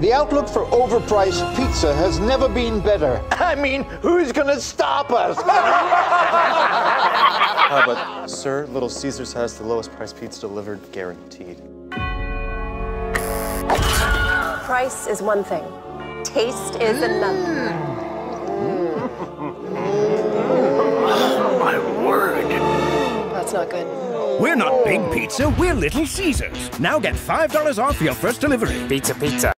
The outlook for overpriced pizza has never been better. I mean, who's gonna stop us? Uh, but, sir, Little Caesars has the lowest price pizza delivered, guaranteed. Price is one thing, taste is another. Mm. My word. That's not good. We're not Big Pizza, we're Little Caesars. Now get $5 off your first delivery. Pizza, pizza.